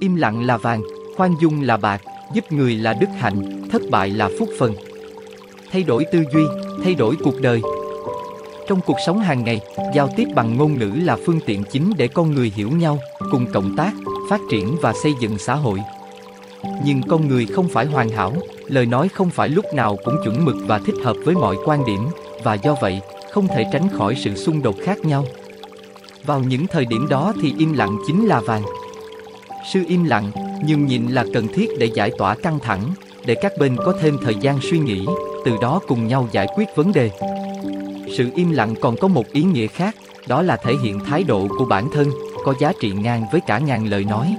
Im lặng là vàng, khoan dung là bạc, giúp người là đức hạnh, thất bại là phúc phần. Thay đổi tư duy, thay đổi cuộc đời. Trong cuộc sống hàng ngày, giao tiếp bằng ngôn ngữ là phương tiện chính để con người hiểu nhau, cùng cộng tác, phát triển và xây dựng xã hội. Nhưng con người không phải hoàn hảo, lời nói không phải lúc nào cũng chuẩn mực và thích hợp với mọi quan điểm, và do vậy, không thể tránh khỏi sự xung đột khác nhau. Vào những thời điểm đó thì im lặng chính là vàng. Sư im lặng, nhưng nhìn là cần thiết để giải tỏa căng thẳng, để các bên có thêm thời gian suy nghĩ, từ đó cùng nhau giải quyết vấn đề. Sự im lặng còn có một ý nghĩa khác, đó là thể hiện thái độ của bản thân, có giá trị ngang với cả ngàn lời nói.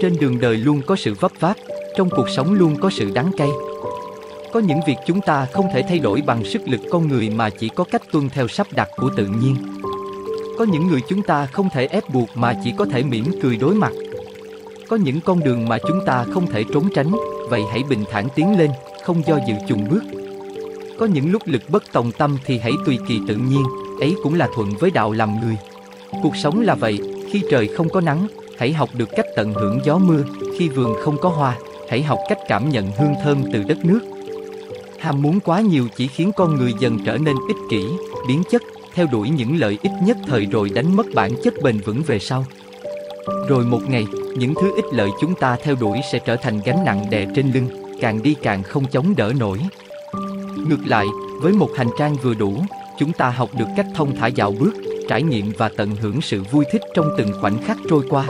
Trên đường đời luôn có sự vấp váp, trong cuộc sống luôn có sự đắng cay. Có những việc chúng ta không thể thay đổi bằng sức lực con người mà chỉ có cách tuân theo sắp đặt của tự nhiên. Có những người chúng ta không thể ép buộc mà chỉ có thể mỉm cười đối mặt. Có những con đường mà chúng ta không thể trốn tránh, vậy hãy bình thản tiến lên, không do dự chùng bước. Có những lúc lực bất tòng tâm thì hãy tùy kỳ tự nhiên, ấy cũng là thuận với đạo làm người. Cuộc sống là vậy, khi trời không có nắng, hãy học được cách tận hưởng gió mưa, khi vườn không có hoa, hãy học cách cảm nhận hương thơm từ đất nước. Ham muốn quá nhiều chỉ khiến con người dần trở nên ích kỷ, biến chất, theo đuổi những lợi ích nhất thời rồi đánh mất bản chất bền vững về sau. Rồi một ngày, những thứ ích lợi chúng ta theo đuổi sẽ trở thành gánh nặng đè trên lưng, càng đi càng không chống đỡ nổi. Ngược lại, với một hành trang vừa đủ, chúng ta học được cách thông thả dạo bước, trải nghiệm và tận hưởng sự vui thích trong từng khoảnh khắc trôi qua.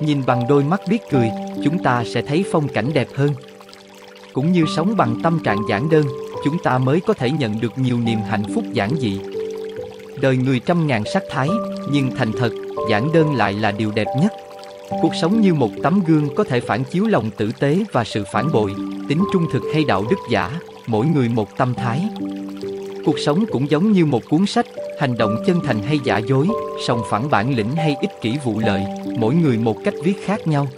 Nhìn bằng đôi mắt biết cười, chúng ta sẽ thấy phong cảnh đẹp hơn. Cũng như sống bằng tâm trạng giản đơn, chúng ta mới có thể nhận được nhiều niềm hạnh phúc giản dị. Đời người trăm ngàn sắc thái, nhưng thành thật, giản đơn lại là điều đẹp nhất. Cuộc sống như một tấm gương có thể phản chiếu lòng tử tế và sự phản bội, tính trung thực hay đạo đức giả, mỗi người một tâm thái. Cuộc sống cũng giống như một cuốn sách, hành động chân thành hay giả dối, song phản bản lĩnh hay ích kỷ vụ lợi, mỗi người một cách viết khác nhau.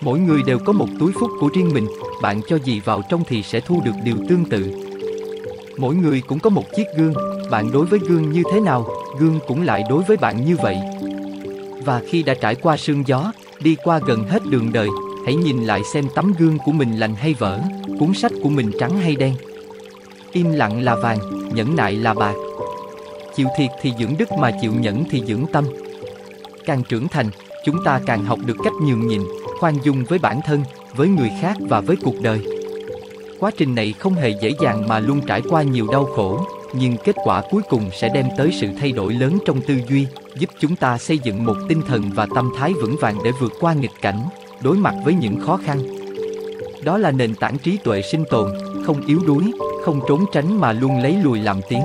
Mỗi người đều có một túi phúc của riêng mình, bạn cho gì vào trong thì sẽ thu được điều tương tự. Mỗi người cũng có một chiếc gương, bạn đối với gương như thế nào, gương cũng lại đối với bạn như vậy. Và khi đã trải qua sương gió, đi qua gần hết đường đời, hãy nhìn lại xem tấm gương của mình lành hay vỡ, cuốn sách của mình trắng hay đen. Im lặng là vàng, nhẫn nại là bạc. Chịu thiệt thì dưỡng đức mà chịu nhẫn thì dưỡng tâm. Càng trưởng thành, chúng ta càng học được cách nhường nhịn, khoan dung với bản thân, với người khác và với cuộc đời. Quá trình này không hề dễ dàng mà luôn trải qua nhiều đau khổ, nhưng kết quả cuối cùng sẽ đem tới sự thay đổi lớn trong tư duy, giúp chúng ta xây dựng một tinh thần và tâm thái vững vàng để vượt qua nghịch cảnh, đối mặt với những khó khăn. Đó là nền tảng trí tuệ sinh tồn, không yếu đuối, không trốn tránh mà luôn lấy lùi làm tiếng.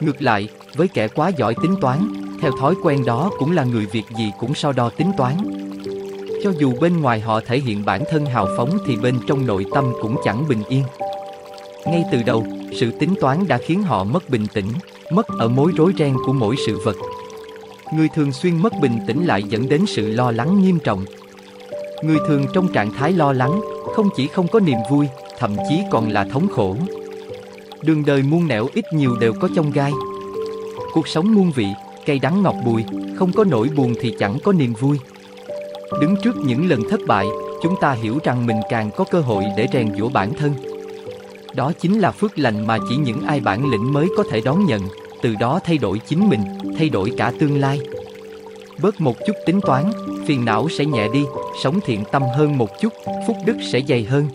Ngược lại, với kẻ quá giỏi tính toán, theo thói quen đó cũng là người việc gì cũng so đo tính toán. Cho dù bên ngoài họ thể hiện bản thân hào phóng thì bên trong nội tâm cũng chẳng bình yên. Ngay từ đầu, sự tính toán đã khiến họ mất bình tĩnh, mất ở mối rối ren của mỗi sự vật. Người thường xuyên mất bình tĩnh lại dẫn đến sự lo lắng nghiêm trọng. Người thường trong trạng thái lo lắng, không chỉ không có niềm vui, thậm chí còn là thống khổ. Đường đời muôn nẻo ít nhiều đều có trong gai. Cuộc sống muôn vị, cây đắng ngọt bùi, không có nỗi buồn thì chẳng có niềm vui. Đứng trước những lần thất bại, chúng ta hiểu rằng mình càng có cơ hội để rèn giũa bản thân. Đó chính là phước lành mà chỉ những ai bản lĩnh mới có thể đón nhận, từ đó thay đổi chính mình, thay đổi cả tương lai. Bớt một chút tính toán, phiền não sẽ nhẹ đi, sống thiện tâm hơn một chút, phúc đức sẽ dày hơn.